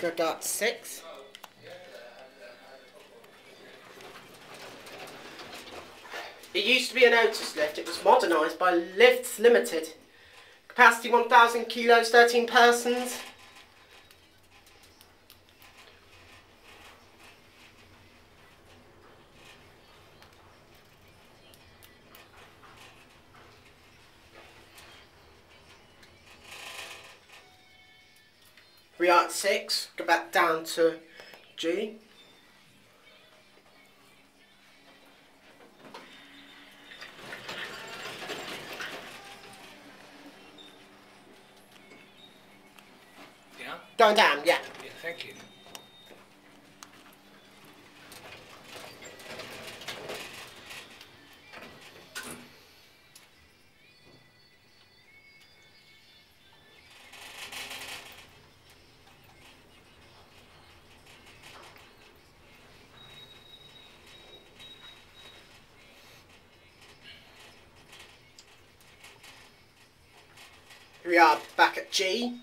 Good dot six. It used to be an Otis lift. It was modernised by Lifts Limited. Capacity 1,000 kilos, 13 persons. We are at 6, go back down to G. Yeah? Going down, yeah. Yeah, thank you. We are back at G.